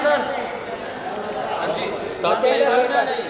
Sir center center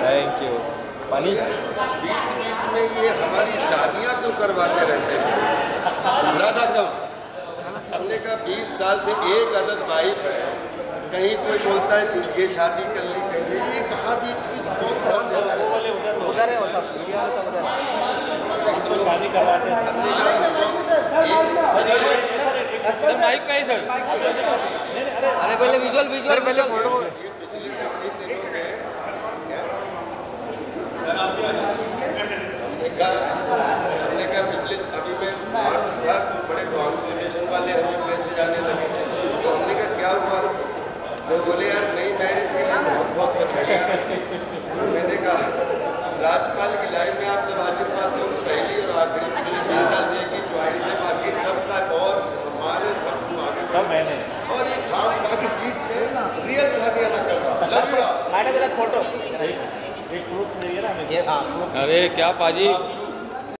thank you पानी बीच बीच में ये हमारी शादियाँ क्यों करवाते रहते हैं राधा क्यों हमने कहा बीस साल से एक अदद वाइफ है कहीं कोई बोलता है तू ये शादी कर ली कहीं ये कहाँ बीच बीच कौन कौन देता है उधर है वो सब सब उधर शादी करवाते हैं माइक का ही सर अरे पहले विजुअल विजुअल पहले फ़ोटो ये पिछले दो तीन दिनों से हमने हमने कहा पिछले अभी मैं बाहर था तो बड़े कॉन्ग्रेचुलेशन वाले हमें मैसेज आने लगे। तो हमने कहा क्या हुआ? तो बोले यार नई मैरिज के लिए बहुत बहुत बधाइयाँ तो मैंने कहा राजपाल की लाइन में आप जब आशीर्वाद दो पहली और आखिरी पिछले बीस साल से ही च्वाइस है बाकी सबका और सम्मान है सबको आगे सब मैंने। और ये खाम खा के बीच में रियल शादियाँ ना करना लव यू मैडम फ़ोटो। एक प्रूफ चाहिए ना? ये हाँ अरे क्या पाजी?